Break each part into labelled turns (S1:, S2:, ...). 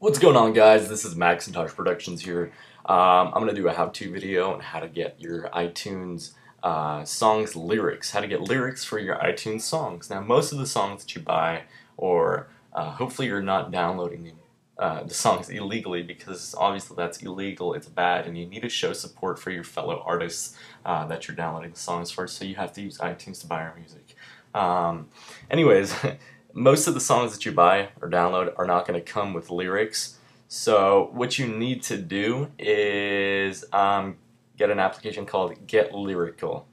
S1: What's going on guys? This is Maxintosh Productions here. Um, I'm going to do a how-to video on how to get your iTunes uh, songs lyrics, how to get lyrics for your iTunes songs. Now most of the songs that you buy, or uh, hopefully you're not downloading uh, the songs illegally because obviously that's illegal, it's bad, and you need to show support for your fellow artists uh, that you're downloading the songs for, so you have to use iTunes to buy our music. Um, anyways, most of the songs that you buy or download are not going to come with lyrics. So what you need to do is um, get an application called Get Lyrical.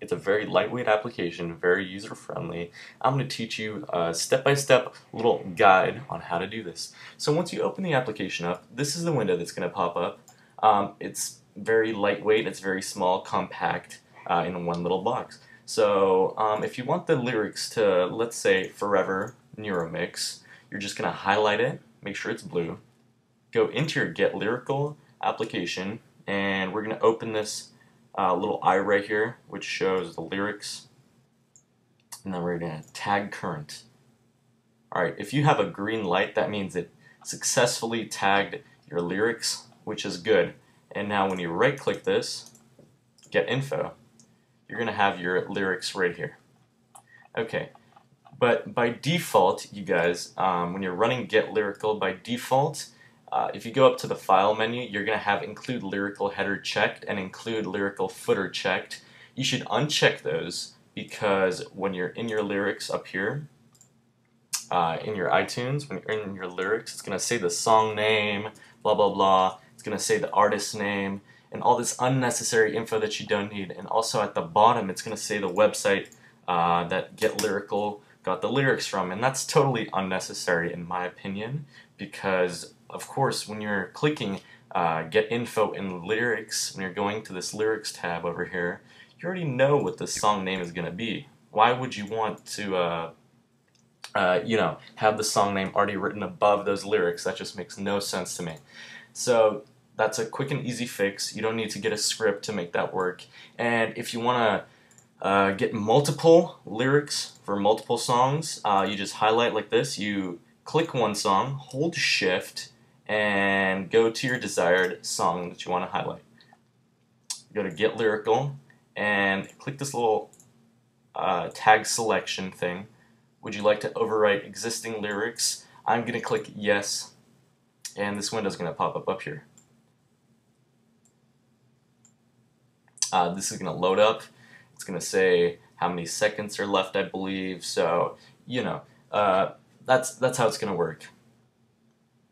S1: It's a very lightweight application, very user friendly. I'm going to teach you a step-by-step -step little guide on how to do this. So once you open the application up, this is the window that's going to pop up. Um, it's very lightweight, it's very small, compact uh, in one little box. So um, if you want the lyrics to, let's say, Forever Neuromix, you're just going to highlight it, make sure it's blue, go into your Get Lyrical application, and we're going to open this uh, little eye right here, which shows the lyrics, and then we're going to tag current. Alright, if you have a green light, that means it successfully tagged your lyrics, which is good. And now when you right click this, get info, you're going to have your lyrics right here. Okay, but by default, you guys, um, when you're running Get Lyrical, by default, uh, if you go up to the File menu, you're going to have Include Lyrical Header checked and Include Lyrical Footer checked. You should uncheck those because when you're in your lyrics up here, uh, in your iTunes, when you're in your lyrics, it's going to say the song name, blah, blah, blah. It's going to say the artist name and all this unnecessary info that you don't need. And also at the bottom, it's going to say the website uh, that Get Lyrical got the lyrics from. And that's totally unnecessary in my opinion because, of course, when you're clicking uh, Get Info and Lyrics, when you're going to this Lyrics tab over here, you already know what the song name is going to be. Why would you want to uh, uh, you know, have the song name already written above those lyrics. That just makes no sense to me. So that's a quick and easy fix. You don't need to get a script to make that work. And if you want to uh, get multiple lyrics for multiple songs, uh, you just highlight like this. You click one song, hold shift, and go to your desired song that you want to highlight. Go to get lyrical and click this little uh, tag selection thing. Would you like to overwrite existing lyrics? I'm going to click yes, and this window is going to pop up up here. Uh, this is going to load up. It's going to say how many seconds are left, I believe. So, you know, uh, that's, that's how it's going to work.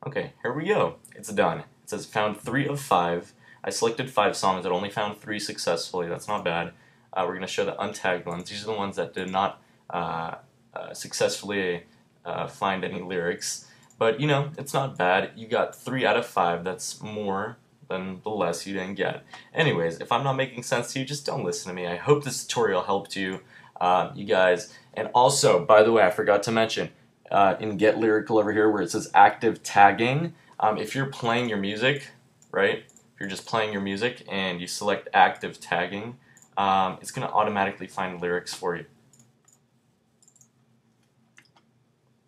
S1: Okay, here we go. It's done. It says found three of five. I selected five songs. It only found three successfully. That's not bad. Uh, we're going to show the untagged ones. These are the ones that did not uh, uh, successfully uh, find any lyrics. But, you know, it's not bad. You got three out of five. That's more then the less you didn't get. Anyways, if I'm not making sense to you, just don't listen to me. I hope this tutorial helped you, uh, you guys. And also, by the way, I forgot to mention, uh, in Get Lyrical over here where it says active tagging, um, if you're playing your music, right, if you're just playing your music and you select active tagging, um, it's going to automatically find lyrics for you.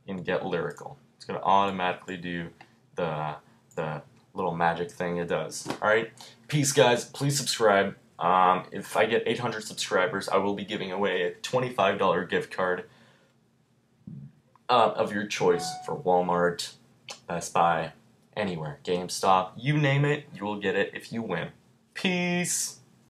S1: In Get Lyrical. It's going to automatically do the, the little magic thing it does. Alright, peace guys, please subscribe. Um, if I get 800 subscribers, I will be giving away a $25 gift card uh, of your choice for Walmart, Best Buy, anywhere, GameStop, you name it, you will get it if you win. Peace!